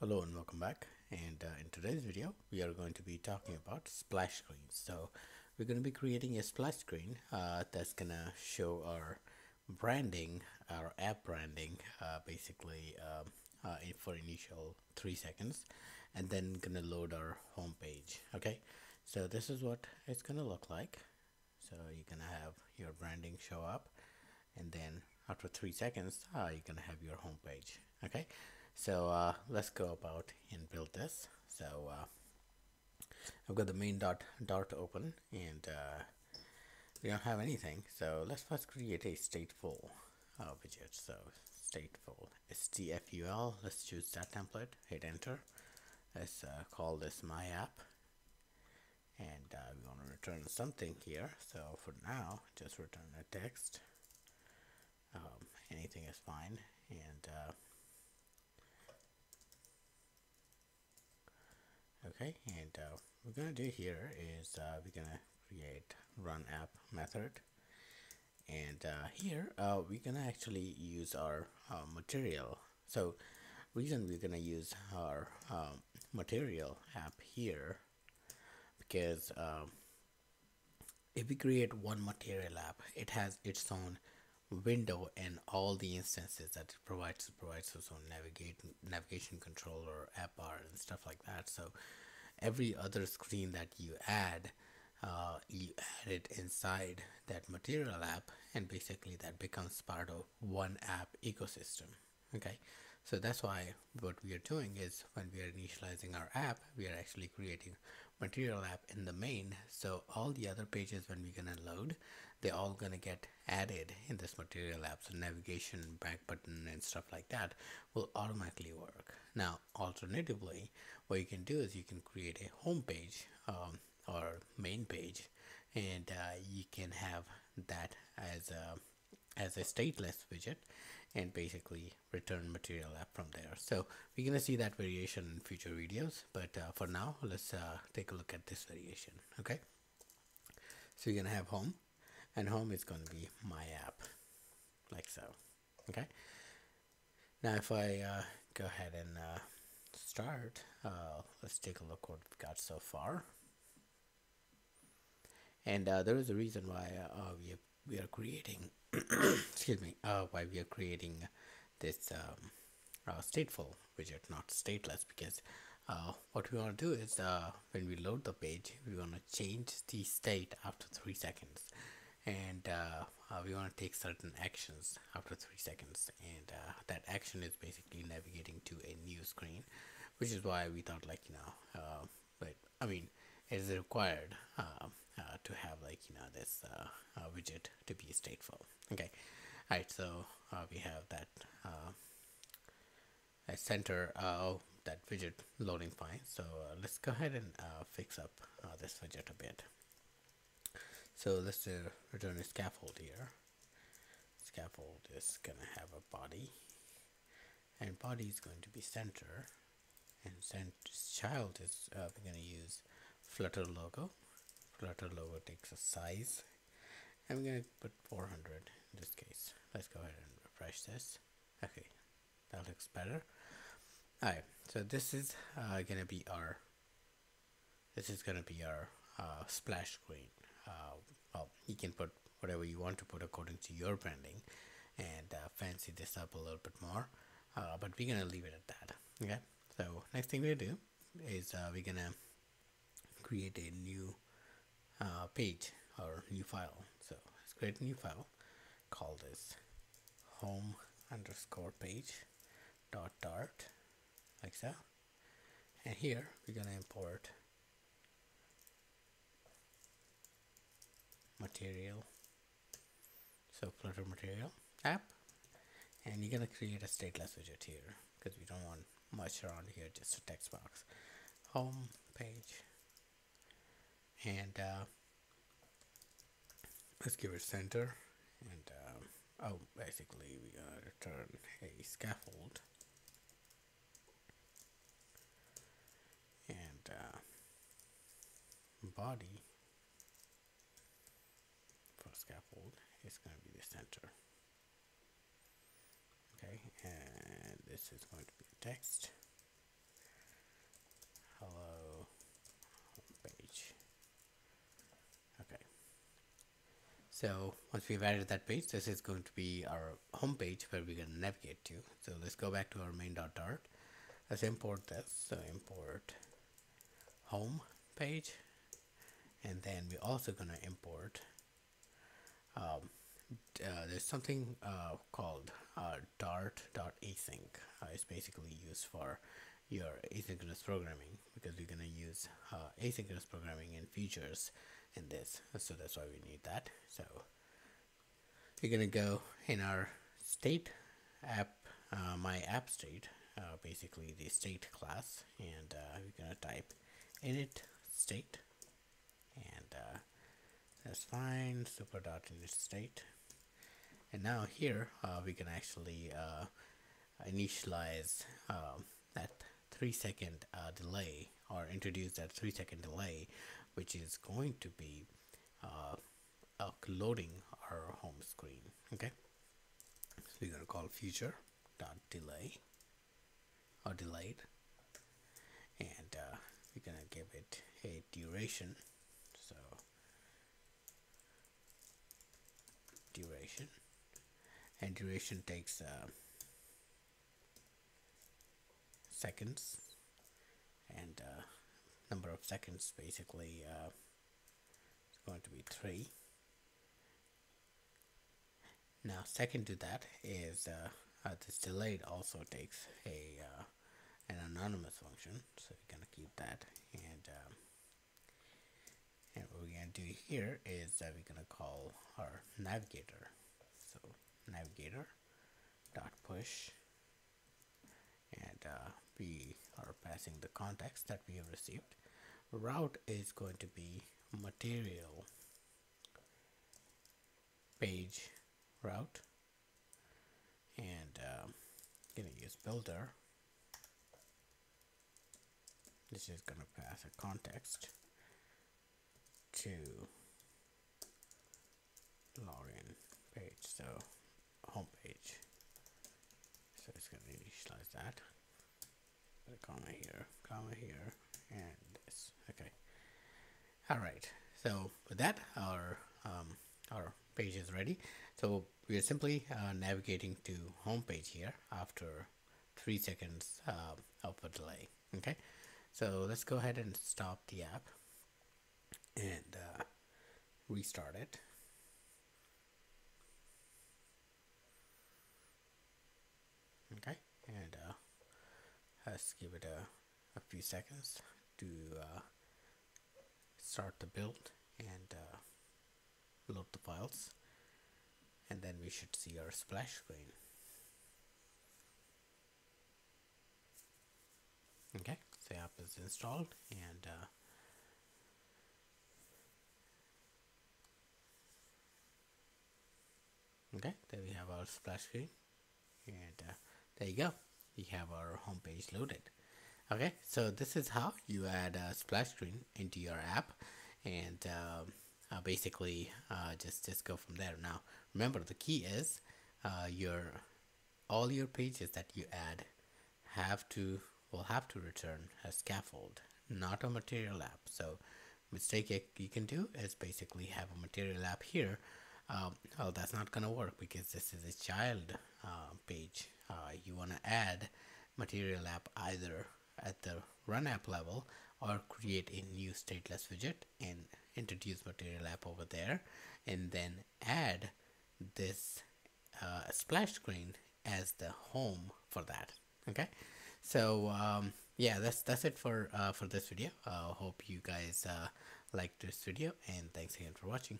Hello and welcome back. And uh, in today's video we are going to be talking about splash screens so we're going to be creating a splash screen uh, that's gonna show our branding our app branding uh, basically um, uh, for initial three seconds and then gonna load our home page okay? So this is what it's gonna look like. So you're gonna have your branding show up and then after three seconds uh, you're gonna have your home page okay so uh, let's go about and build this. So uh, I've got the main dot dart open and uh, we don't have anything. So let's first create a stateful. Uh, widget so stateful. Stful let's choose that template hit enter. Let's uh, call this my app. And uh, we want to return something here. So for now just return a text. Um, anything is fine. And okay and uh, we're gonna do here is uh, we're gonna create run app method. And uh, here uh, we're gonna actually use our uh, material. So reason we're gonna use our um, material app here because um, if we create one material app it has its own window and all the instances that it provides it provides its own navigate navigation controller app bar and stuff like that. So every other screen that you add uh, you add it inside that material app and basically that becomes part of one app ecosystem okay? So that's why what we are doing is when we are initializing our app we are actually creating material app in the main. So all the other pages when we're gonna load they're all gonna get added in this material app. So navigation back button and stuff like that will automatically work. Now alternatively what you can do is you can create a home page um, or main page and uh, you can have that as a as a stateless widget and basically return material app from there. So we're gonna see that variation in future videos but uh, for now let's uh, take a look at this variation okay? So you're gonna have home and home is going to be my app like so okay? Now if I uh, go ahead and uh, start uh, let's take a look what we've got so far. And uh, there is a reason why uh, we, are, we are creating excuse me uh, why we are creating this um, stateful widget not stateless because uh, what we want to do is uh, when we load the page we want to change the state after three seconds and uh, uh, we want to take certain actions after three seconds. And uh, that action is basically navigating to a new screen which is why we thought like you know uh, but I mean it is required uh, uh, to have like you know this widget to be stateful. Okay. Alright so we have that a center that widget loading fine so let's go ahead and fix up this widget a bit so let's uh, return a scaffold here. Scaffold is going to have a body and body is going to be center and cent child is uh, we're going to use flutter logo. Flutter logo takes a size. I'm to put 400 in this case. Let's go ahead and refresh this. Okay, that looks better. Alright, so this is uh, going to be our this is to be our uh, splash screen uh, well, you can put whatever you want to put according to your branding and uh, fancy this up a little bit more. Uh, but we're gonna leave it at that okay? So next thing we do is uh, we're gonna create a new uh, page or new file. So let's create a new file. Call this home underscore page dot dart like so. And here we're gonna import material. So flutter material app. And you're gonna create a stateless widget here because we don't want much around here just a text box. Home page. And uh, let's give it center. And um, oh basically we're gonna return a scaffold. And uh, body this is going to be a text. Hello page. Okay. So once we've added that page this is going to be our home page where we're going to navigate to. So let's go back to our main.dart let's import this. So import home page. And then we're also going to import um, uh, there's something uh, called uh, dart.async uh, it's basically used for your asynchronous programming because we're going to use uh, asynchronous programming and features in this. So that's why we need that. So we're going to go in our state app uh, my app state basically the state class and we're going to type init state. And that's fine. Super dot init state and now here uh, we can actually uh, initialize um, that three second uh, delay or introduce that three second delay which is going to be uh, loading our home screen okay? So we're going to call future dot delay or delayed. And uh, we're going to give it a duration so duration and duration takes uh, seconds. And uh, number of seconds basically uh, it's going to be 3 now second to that is uh, uh, this delayed also takes a uh, an anonymous function. So we're gonna keep that. And um, and what we're gonna do here is that we're gonna call our navigator. So navigator dot push and uh, we are passing the context that we have received. Route is going to be material page route and um, gonna use builder. This is gonna pass a context to login page so home page so it's gonna initialize that. Put a comma here comma here and this. Okay. All right. So with that our um, our page is ready. So we are simply uh, navigating to home page here after three seconds uh, of a delay. Okay? So let's go ahead and stop the app and uh, restart it okay and uh, let's give it a, a few seconds to uh, start the build and uh, load the files. And then we should see our splash screen. Okay the app is installed and uh, okay there we have our splash screen. And uh, there you go. We have our home page loaded. Okay so this is how you add a splash screen into your app. And um, uh, basically uh, just just go from there. Now remember the key is uh, your all your pages that you add have to will have to return a scaffold not a material app. So mistake you can do is basically have a material app here um, that's not gonna work because this is a child uh, page. Uh, you want to add material app either at the run app level or create a new stateless widget and introduce material app over there and then add this uh, splash screen as the home for that okay? So um, yeah that's that's it for uh, for this video. Uh, hope you guys uh, liked this video and thanks again for watching